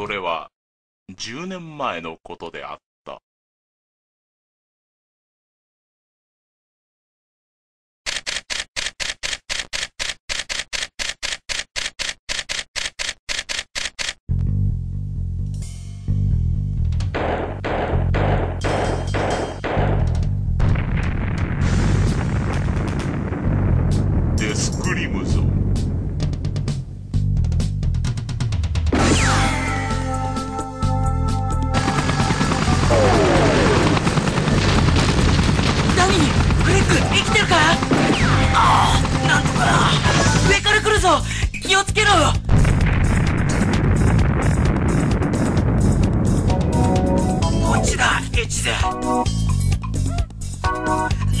それは10年前のことであった。デスクリムズ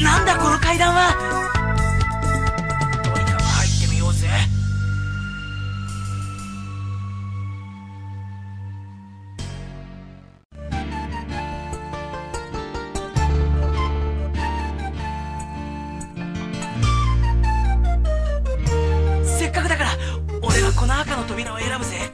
なんだこの扉を選ぶぜ。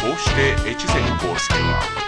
こうして越前功介は